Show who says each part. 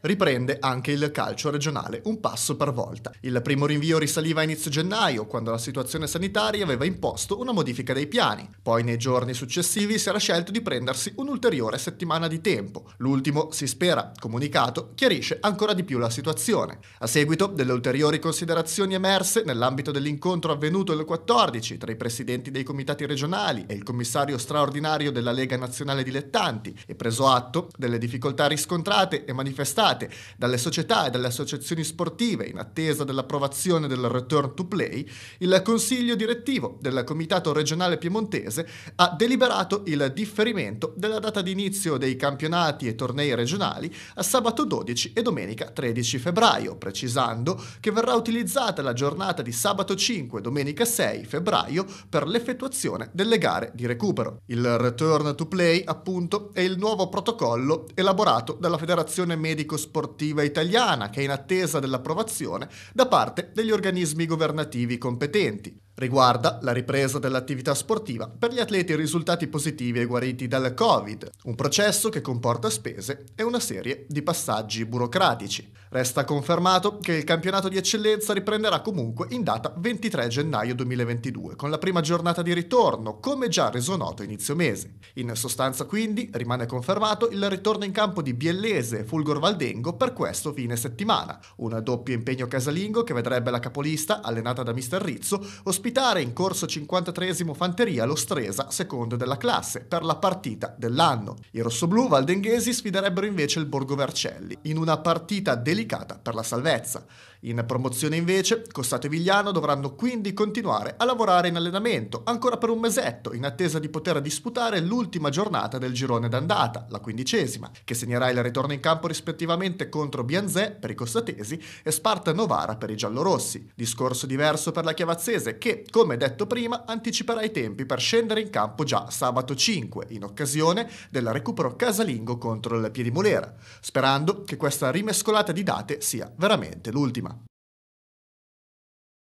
Speaker 1: Riprende anche il calcio regionale, un passo per volta. Il primo rinvio risaliva a inizio gennaio, quando la situazione sanitaria aveva imposto una modifica dei piani. Poi nei giorni successivi si era scelto di prendersi un'ulteriore settimana di tempo. L'ultimo, si spera, comunicato, chiarisce ancora di più la situazione. A seguito delle ulteriori considerazioni emerse nell'ambito dell'incontro avvenuto il 14 tra i presidenti dei comitati regionali e il commissario straordinario della Lega Nazionale Dilettanti e preso atto delle difficoltà riscontrate e manifestate presentate dalle società e dalle associazioni sportive in attesa dell'approvazione del return to play, il consiglio direttivo del Comitato regionale piemontese ha deliberato il differimento della data di inizio dei campionati e tornei regionali a sabato 12 e domenica 13 febbraio, precisando che verrà utilizzata la giornata di sabato 5 e domenica 6 febbraio per l'effettuazione delle gare di recupero. Il return to play, appunto, è il nuovo protocollo elaborato dalla Federazione Medico sportiva italiana che è in attesa dell'approvazione da parte degli organismi governativi competenti riguarda la ripresa dell'attività sportiva per gli atleti risultati positivi e guariti dal Covid, un processo che comporta spese e una serie di passaggi burocratici. Resta confermato che il campionato di eccellenza riprenderà comunque in data 23 gennaio 2022, con la prima giornata di ritorno, come già reso noto inizio mese. In sostanza quindi rimane confermato il ritorno in campo di Biellese e Fulgor Valdengo per questo fine settimana, un doppio impegno casalingo che vedrebbe la capolista, allenata da Mister Rizzo, ospitare ospitare in corso 53 Fanteria lo Stresa, secondo della classe, per la partita dell'anno. I rossoblù valdenghesi sfiderebbero invece il Borgo Vercelli, in una partita delicata per la salvezza. In promozione invece, Cossato e Vigliano dovranno quindi continuare a lavorare in allenamento, ancora per un mesetto, in attesa di poter disputare l'ultima giornata del girone d'andata, la quindicesima, che segnerà il ritorno in campo rispettivamente contro Bianzè per i costatesi e Sparta Novara per i giallorossi. Discorso diverso per la Chiavazzese che, come detto prima, anticiperà i tempi per scendere in campo già sabato 5, in occasione del recupero casalingo contro il Piedimolera, sperando che questa rimescolata di date sia veramente l'ultima.